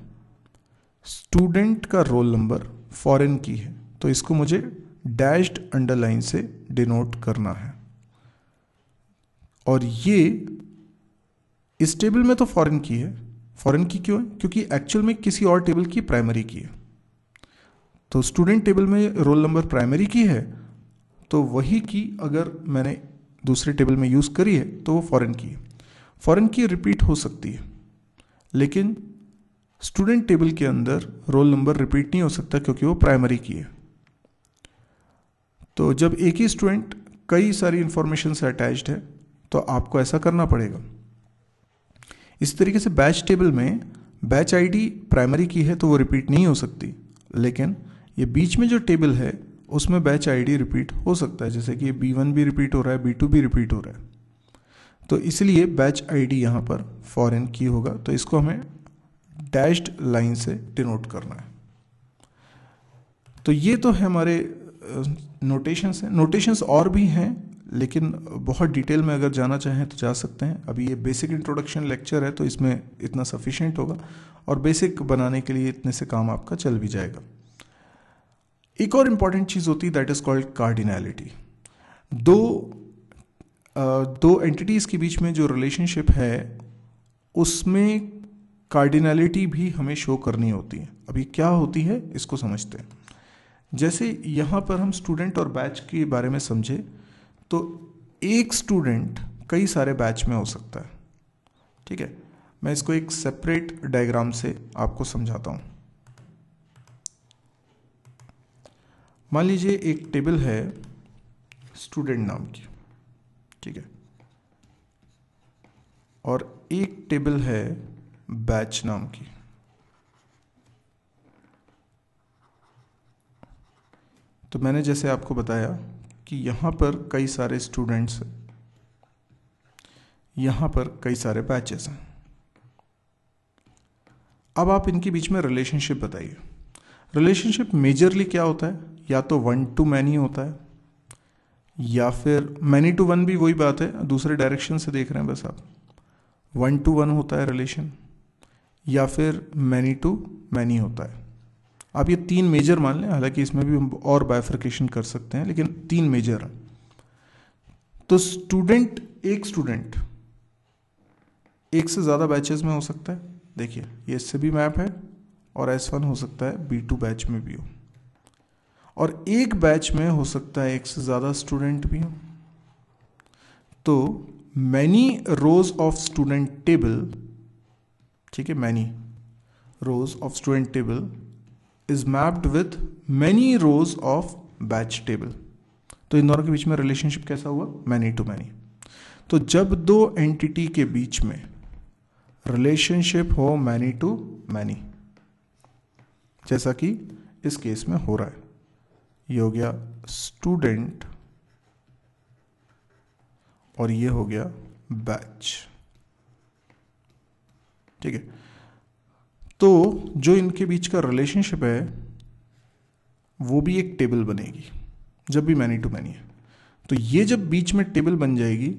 स्टूडेंट का रोल नंबर फॉरेन की है। तो इसको मुझे डैश्ड अंडरलाइन से डिनोट करना है। और ये इस टेबल में तो फॉरेन की है। फॉरेन की क्यों है? क्योंकि एक्चुअल में किसी और टेबल की प्राइमरी की है। तो स्टूडेंट टेबल में रोल नंबर प्राइमरी की है तो वही की अगर मैंने दूसरे टेबल में यूज़ करी है तो वो फॉरेन की है। फॉरेन की रिपीट हो सकती है, लेकिन स्टूडेंट टेबल के अंदर रोल नंबर रिपीट नहीं हो सकता क्योंकि वो प्राइमरी की है। तो जब एक ही स्टूडेंट कई सारी इंफॉर्मेशन से अटैच्ड है तो आपको ऐसा करना पड़ेगा। इस तरीके से बैच टेबल में बैच आईडी प्राइमरी की है तो वो रिपीट नहीं हो सकती। लेकिन ये बीच में जो टेबल है, उसमें बैच आईडी रिपीट हो सकता है। जैसे कि बी वन भी रिपीट हो रहा है बी टू भी रिपीट हो रहा है। तो इसलिए बैच आईडी यहाँ पर फॉरेन की होगा। तो इसको हमें डैश्ड लाइन से डिनोट करना है। तो ये तो है हमारे नोटेशंस हैं। नोटेशंस और भी हैं, लेकिन बहुत डिटेल में अगर जाना चाहें तो जा सकते हैं। अभी ये बेसिक इंट्रोडक्शन लेक्चर है तो इसमें इतना सफिशेंट होगा। और बेसिक बनाने के लिए इतने से काम आपका चल भी जाएगा। एक और इंपॉर्टेंट चीज़ होती है दैट इज़ कॉल्ड कार्डिनैलिटी दो दो एंटिटीज़ के बीच में जो रिलेशनशिप है, उसमें कार्डिनैलिटी भी हमें शो करनी होती है। अभी क्या होती है, इसको समझते हैं। जैसे यहाँ पर हम स्टूडेंट और बैच के बारे में समझे तो एक स्टूडेंट कई सारे बैच में हो सकता है। ठीक है? मैं इसको एक सेपरेट डायग्राम से आपको समझाता हूँ। मान लीजिए एक टेबल है स्टूडेंट नाम की। ठीक है? और एक टेबल है बैच नाम की। तो मैंने जैसे आपको बताया कि यहाँ पर कई सारे स्टूडेंट्स हैं। यहाँ पर कई सारे बैचेस हैं। अब आप इनके बीच में रिलेशनशिप बताइए। रिलेशनशिप मेजरली क्या होता है? या तो वन टू मैनी होता है, या फिर मैनी टू वन भी वही बात है, दूसरे डायरेक्शन से देख रहे हैं बस आप। वन टू वन होता है रिलेशन या फिर मैनी टू मैनी होता है। आप ये तीन मेजर मान लें, हालाँकि इसमें भी हम और बायोफ्रिकेशन कर सकते हैं, लेकिन तीन मेजर तो स्टूडेंट एक स्टूडेंट एक से ज़्यादा बैचेस में हो सकता है। देखिए, ये इससे भी मैप है, और एस वन हो सकता है बी टू बैच में भी हो। और एक बैच में हो सकता है एक से ज़्यादा स्टूडेंट भी हो। तो many rows of student table ठीक है many rows of student table is mapped with many rows of batch table तो इन दोनों के बीच में रिलेशनशिप कैसा हुआ? मैनी टू मैनी तो जब दो एंटिटी के बीच में रिलेशनशिप हो मैनी टू मैनी जैसा कि इस केस में हो रहा है, ये हो गया स्टूडेंट और ये हो गया बैच ठीक है? तो जो इनके बीच का रिलेशनशिप है, वो भी एक टेबल बनेगी, जब भी मैनी टू मैनी है। तो ये जब बीच में टेबल बन जाएगी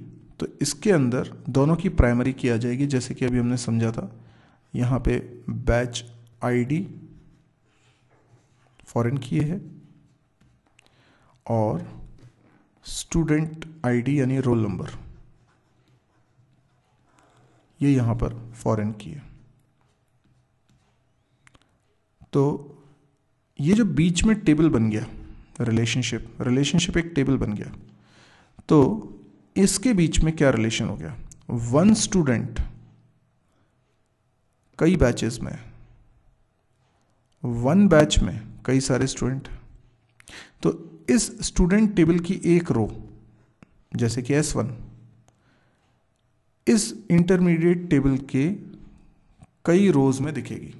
तो इसके अंदर दोनों की प्राइमरी की आ जाएगी, जैसे कि अभी हमने समझा था। यहाँ पे बैच आईडी फॉरेन की है, और स्टूडेंट आईडी यानी रोल नंबर ये यहाँ पर फॉरेन की है तो ये जो बीच में टेबल बन गया रिलेशनशिप रिलेशनशिप एक टेबल बन गया। तो इसके बीच में क्या रिलेशन हो गया? वन स्टूडेंट कई बैचेस में वन बैच में कई सारे स्टूडेंट तो इस स्टूडेंट टेबल की एक रो जैसे कि एस वन इस इंटरमीडिएट टेबल के कई रोज में दिखेगी।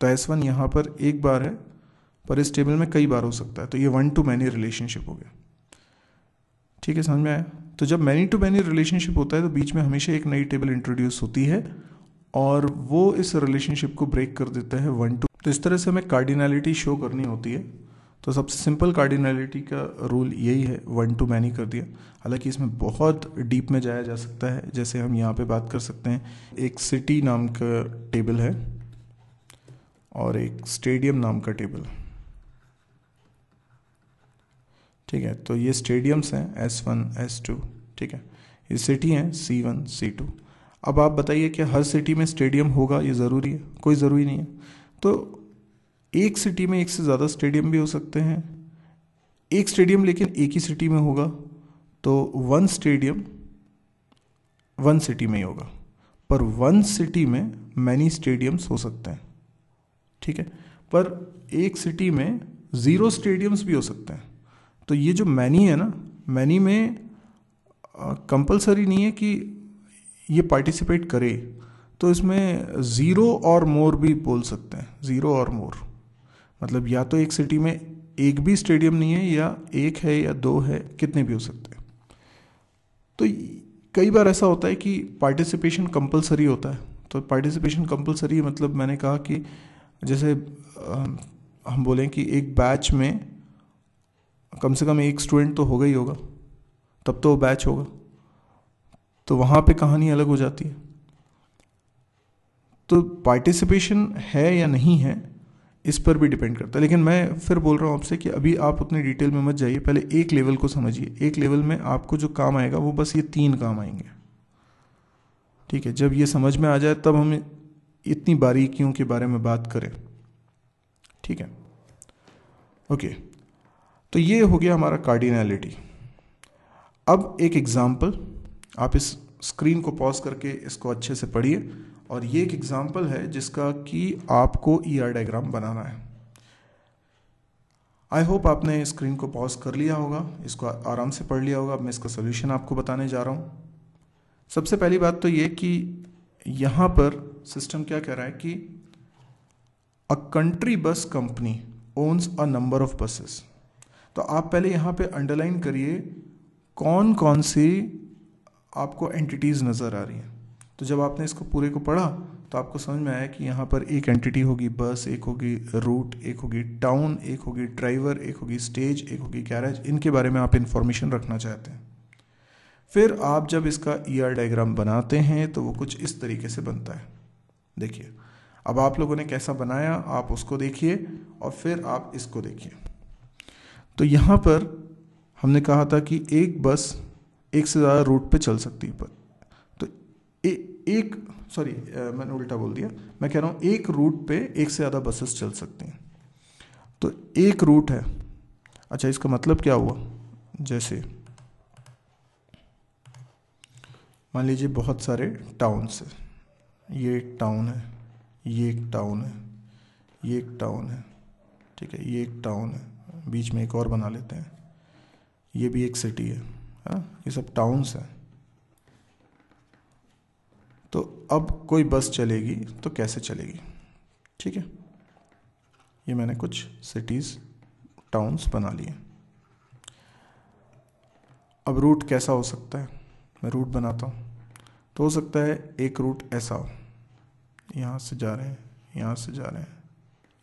तो एस वन यहाँ पर एक बार है, पर इस टेबल में कई बार हो सकता है। तो ये वन टू मैनी रिलेशनशिप हो गया। ठीक है, समझ में आया? तो जब मैनी टू मैनी रिलेशनशिप होता है तो बीच में हमेशा एक नई टेबल इंट्रोड्यूस होती है, और वो इस रिलेशनशिप को ब्रेक कर देता है वन टू तो इस तरह से हमें कार्डिनलिटी शो करनी होती है। तो सबसे सिंपल कार्डिनलिटी का रूल यही है वन टू मैनी कर दिया। हालाँकि इसमें बहुत डीप में जाया जा सकता है। जैसे हम यहाँ पे बात कर सकते हैं, एक सिटी नाम का टेबल है। और एक स्टेडियम नाम का टेबल। ठीक है तो ये स्टेडियम्स हैं, एस वन, एस टू, ठीक है। ये सिटी हैं, सी वन, सी टू। अब आप बताइए कि हर सिटी में स्टेडियम होगा, ये ज़रूरी है? कोई ज़रूरी नहीं है। तो एक सिटी में एक से ज़्यादा स्टेडियम भी हो सकते हैं। एक स्टेडियम लेकिन एक ही सिटी में होगा। तो वन स्टेडियम वन सिटी में ही होगा। पर वन सिटी में मैनी स्टेडियम्स हो सकते हैं। ठीक है? पर एक सिटी में ज़ीरो स्टेडियम्स भी हो सकते हैं। तो ये जो मैनी है ना, मैनी में कंपलसरी नहीं है कि ये पार्टिसिपेट करे। तो इसमें ज़ीरो और मोर भी बोल सकते हैं। ज़ीरो और मोर मतलब या तो एक सिटी में एक भी स्टेडियम नहीं है, या एक है, या दो है, कितने भी हो सकते हैं। तो कई बार ऐसा होता है कि पार्टिसिपेशन कंपलसरी होता है। तो पार्टिसिपेशन कंपलसरी मतलब मैंने कहा कि जैसे हम बोलें कि एक बैच में कम से कम एक स्टूडेंट तो होगा ही होगा। तब तो वो बैच होगा। तो वहाँ पे कहानी अलग हो जाती है। तो पार्टिसिपेशन है या नहीं है, इस पर भी डिपेंड करता है। लेकिन मैं फिर बोल रहा हूँ आपसे कि अभी आप उतने डिटेल में मत जाइए। पहले एक लेवल को समझिए। एक लेवल में आपको जो काम आएगा, वो बस ये तीन काम आएँगे। ठीक है, जब ये समझ में आ जाए, तब हम इतनी बारीकियों के बारे में बात करें। ठीक है? ओके। तो ये हो गया हमारा कार्डिनैलिटी। अब एक एग्ज़ाम्पल आप इस स्क्रीन को पॉज करके इसको अच्छे से पढ़िए, और ये एक एग्ज़ाम्पल है जिसका कि आपको ई आर डायग्राम बनाना है। आई होप आपने स्क्रीन को पॉज कर लिया होगा, इसको आराम से पढ़ लिया होगा। अब मैं इसका सोल्यूशन आपको बताने जा रहा हूँ। सबसे पहली बात तो ये कि यहाँ पर सिस्टम क्या कह रहा है कि a country bus company owns a number of buses तो आप पहले यहाँ पे अंडरलाइन करिए कौन कौन सी आपको एंटिटीज़ नज़र आ रही हैं। तो जब आपने इसको पूरे को पढ़ा तो आपको समझ में आया कि यहाँ पर एक एंटिटी होगी बस एक होगी रूट एक होगी टाउन एक होगी ड्राइवर एक होगी स्टेज एक होगी कैरेज इनके बारे में आप इन्फॉर्मेशन रखना चाहते हैं। फिर आप जब इसका ई आर डायग्राम बनाते हैं तो वो कुछ इस तरीके से बनता है। देखिए अब आप लोगों ने कैसा बनाया आप उसको देखिए और फिर आप इसको देखिए। तो यहाँ पर हमने कहा था कि एक बस एक से ज़्यादा रूट पे चल सकती है पर। तो ए, एक सॉरी मैंने उल्टा बोल दिया। मैं कह रहा हूँ एक रूट पे एक से ज़्यादा बसेस चल सकती हैं। तो एक रूट है। अच्छा इसका मतलब क्या हुआ? जैसे मान लीजिए बहुत सारे टाउन्स है। ये एक टाउन है, ये एक टाउन है, ये एक टाउन है, ठीक है, ये एक टाउन है। बीच में एक और बना लेते हैं। ये भी एक सिटी है हाँ ये सब टाउन्स हैं। तो अब कोई बस चलेगी तो कैसे चलेगी? ठीक है, ये मैंने कुछ सिटीज़ टाउन्स बना लिए। अब रूट कैसा हो सकता है? मैं रूट बनाता हूँ। तो हो सकता है एक रूट ऐसा हो। यहाँ से जा रहे हैं, यहाँ से जा रहे हैं,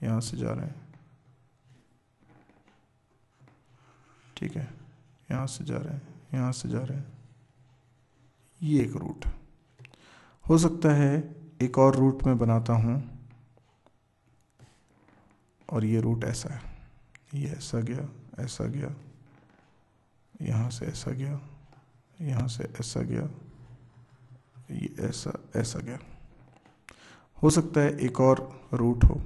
यहाँ से जा रहे हैं। ठीक है, यहाँ से जा रहे हैं, यहाँ से जा रहे हैं। ये एक रूट। है सकता है एक और रूट में बनाता हूँ और ये रूट ऐसा है। ये ऐसा गया ऐसा गया, यहाँ से ऐसा गया, यहाँ से ऐसा गया। ये ऐसा ऐसा गया। हो सकता है एक और रूट हो।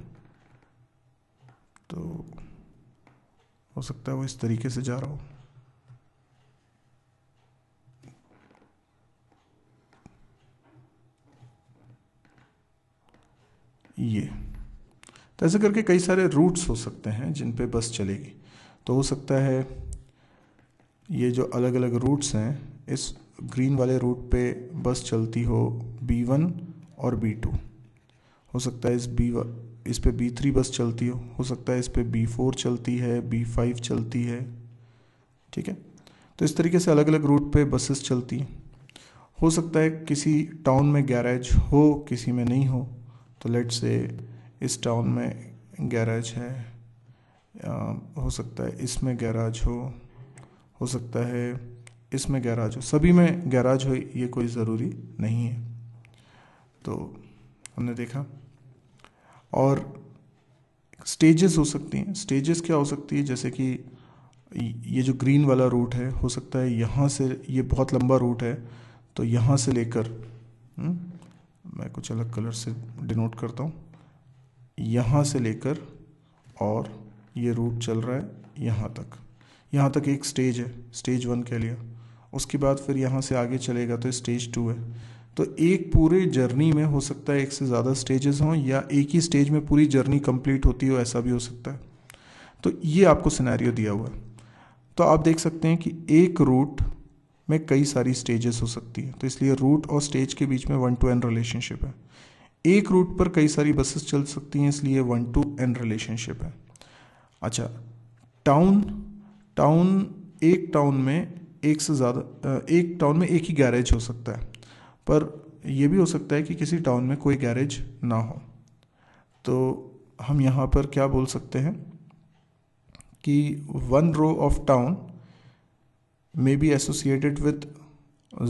तो हो सकता है वो इस तरीके से जा रहा हो। ये। तो ऐसे करके कई सारे रूट्स हो सकते हैं जिन पे बस चलेगी। तो हो सकता है ये जो अलग अलग रूट्स हैं, इस ग्रीन वाले रूट पे बस चलती हो बी वन और बी टू हो सकता है इस बी इस पे बी थ्री बस चलती हो। हो सकता है इस पे बी फोर चलती है बी फाइव चलती है। ठीक है? तो इस तरीके से अलग अलग रूट पे बसेस चलती हैं। हो सकता है किसी टाउन में गैरेज हो, किसी में नहीं हो। तो लेट से इस टाउन में गैराज है हो सकता है इसमें गैराज हो। हो सकता है इसमें गैराज हो। सभी में गैराज हो ये कोई ज़रूरी नहीं है। तो हमने देखा। और स्टेजेस हो सकती हैं। स्टेजेस क्या हो सकती है? जैसे कि ये जो ग्रीन वाला रूट है हो सकता है यहाँ से ये बहुत लंबा रूट है तो यहाँ से लेकर हम्म, मैं कुछ अलग कलर से डिनोट करता हूँ। यहाँ से लेकर और ये रूट चल रहा है यहाँ तक। यहाँ तक एक स्टेज है स्टेज वन कह लिया। उसके बाद फिर यहाँ से आगे चलेगा तो स्टेज टू है। तो एक पूरे जर्नी में हो सकता है एक से ज़्यादा स्टेजेस हों या एक ही स्टेज में पूरी जर्नी कंप्लीट होती हो, ऐसा भी हो सकता है। तो ये आपको सिनेरियो दिया हुआ है। तो आप देख सकते हैं कि एक रूट में कई सारी स्टेजेस हो सकती हैं। तो इसलिए रूट और स्टेज के बीच में वन टू एन रिलेशनशिप है। एक रूट पर कई सारी बसेस चल सकती हैं, इसलिए वन टू एन रिलेशनशिप है। अच्छा टाउन टाउन एक टाउन में एक से ज़्यादा एक टाउन में एक ही गैरेज हो सकता है। पर यह भी हो सकता है कि किसी टाउन में कोई गैरेज ना हो। तो हम यहाँ पर क्या बोल सकते हैं कि one row of town may be associated with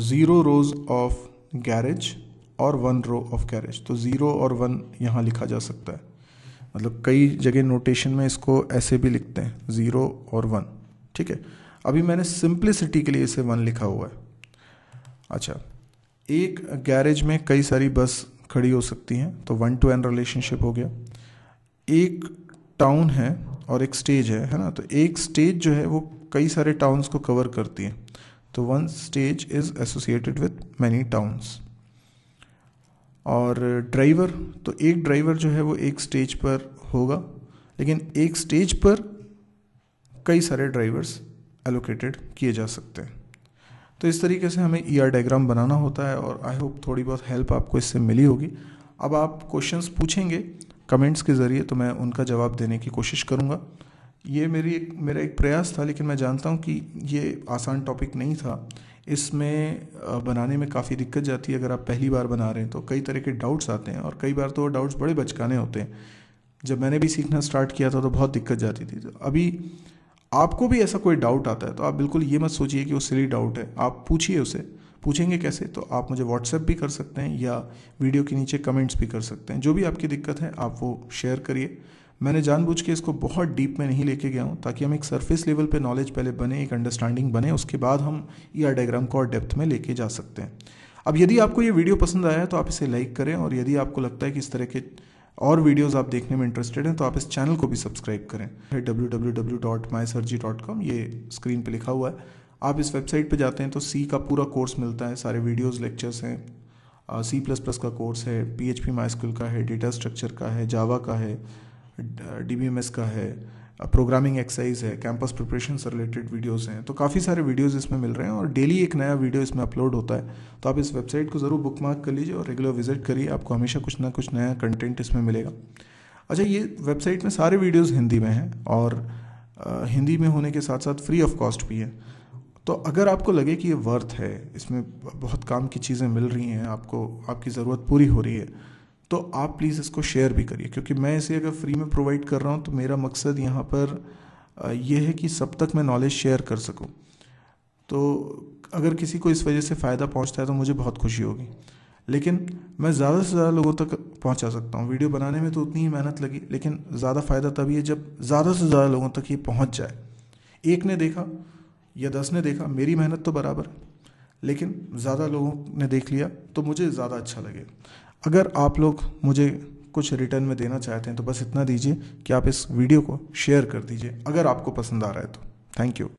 zero rows of garage और वन रो ऑफ़ गैरेज तो ज़ीरो और वन यहाँ लिखा जा सकता है। मतलब कई जगह नोटेशन में इसको ऐसे भी लिखते हैं ज़ीरो और वन ठीक है? अभी मैंने सिंप्लिसिटी के लिए इसे वन लिखा हुआ है। अच्छा एक गैरेज में कई सारी बस खड़ी हो सकती हैं तो वन टू एन रिलेशनशिप हो गया। एक टाउन है और एक स्टेज है है ना? तो एक स्टेज जो है, वो कई सारे टाउन्स को कवर करती है। तो one stage is associated with many towns और ड्राइवर तो एक ड्राइवर जो है, वो एक स्टेज पर होगा, लेकिन एक स्टेज पर कई सारे ड्राइवर्स एलोकेटेड किए जा सकते हैं। तो इस तरीके से हमें ई आर डायग्राम बनाना होता है और आई होप थोड़ी बहुत हेल्प आपको इससे मिली होगी। अब आप क्वेश्चंस पूछेंगे कमेंट्स के ज़रिए तो मैं उनका जवाब देने की कोशिश करूँगा। ये मेरी एक, मेरा एक प्रयास था, लेकिन मैं जानता हूँ कि ये आसान टॉपिक नहीं था। इसमें बनाने में काफ़ी दिक्कत जाती है अगर आप पहली बार बना रहे हैं तो कई तरह के डाउट्स आते हैं और कई बार तो डाउट्स बड़े बचकाने होते हैं। जब मैंने भी सीखना स्टार्ट किया था तो बहुत दिक्कत जाती थी। तो अभी आपको भी ऐसा कोई डाउट आता है तो आप बिल्कुल ये मत सोचिए कि वो सिली डाउट है। आप पूछिए उसे। पूछेंगे कैसे? तो आप मुझे व्हाट्सएप भी कर सकते हैं या वीडियो के नीचे कमेंट्स भी कर सकते हैं। जो भी आपकी दिक्कत है, आप वो शेयर करिए। मैंने जानबूझ के इसको बहुत डीप में नहीं लेके गया हूँ, ताकि हम एक सरफेस लेवल पे नॉलेज पहले बने, एक अंडरस्टैंडिंग बने, उसके बाद हम ई आर डायग्राम को और डेप्थ में लेके जा सकते हैं। अब यदि आपको ये वीडियो पसंद आया है तो आप इसे लाइक करें और यदि आपको लगता है कि इस तरह के और वीडियोस आप देखने में इंटरेस्टेड हैं तो आप इस चैनल को भी सब्सक्राइब करें। W W W dot my sarji dot com ये स्क्रीन पे लिखा हुआ है। आप इस वेबसाइट पे जाते हैं तो सी का पूरा कोर्स मिलता है, सारे वीडियोस लेक्चर्स हैं। सी प्लस प्लस का कोर्स है P H P my school का है डेटा स्ट्रक्चर का है जावा का है डी बी एम एस का है प्रोग्रामिंग एक्सरसाइज है कैंपस प्रिपरेशन से रिलेटेड वीडियोस हैं तो काफ़ी सारे वीडियोस इसमें मिल रहे हैं और डेली एक नया वीडियो इसमें अपलोड होता है। तो आप इस वेबसाइट को ज़रूर बुक मार्क कर लीजिए और रेगुलर विज़िट करिए, आपको हमेशा कुछ ना कुछ नया कंटेंट इसमें मिलेगा। अच्छा ये वेबसाइट में सारे वीडियोज़ हिंदी में हैं और हिंदी में होने के साथ साथ फ्री ऑफ़ कॉस्ट भी है। तो अगर आपको लगे कि ये वर्थ है, इसमें बहुत काम की चीज़ें मिल रही हैं, आपको, आपकी ज़रूरत पूरी हो रही है तो आप प्लीज़ इसको शेयर भी करिए, क्योंकि मैं इसे अगर फ्री में प्रोवाइड कर रहा हूँ तो मेरा मकसद यहाँ पर यह है कि सब तक मैं नॉलेज शेयर कर सकूँ। तो अगर किसी को इस वजह से फ़ायदा पहुँचता है तो मुझे बहुत खुशी होगी। लेकिन मैं ज़्यादा से ज़्यादा लोगों तक पहुँचा सकता हूँ। वीडियो बनाने में तो उतनी ही मेहनत लगी, लेकिन ज़्यादा फ़ायदा तभी है जब ज़्यादा से ज़्यादा लोगों तक ये पहुँच जाए। एक ने देखा या दस ने देखा, मेरी मेहनत तो बराबर है, लेकिन ज़्यादा लोगों ने देख लिया तो मुझे ज़्यादा अच्छा लगे। अगर आप लोग मुझे कुछ रिटर्न में देना चाहते हैं तो बस इतना दीजिए कि आप इस वीडियो को शेयर कर दीजिए, अगर आपको पसंद आ रहा है तो। Thank you